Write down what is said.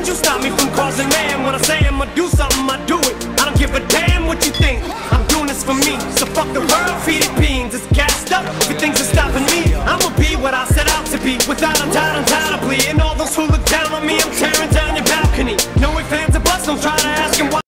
let you stop me from causing man. When I say I'ma do something, I do it. I don't give a damn what you think. I'm doing this for me. So fuck the world, feed it beans. It's gassed up. If things are stopping me, I'ma be what I set out to be. Without a doubt, undoubtedly. And all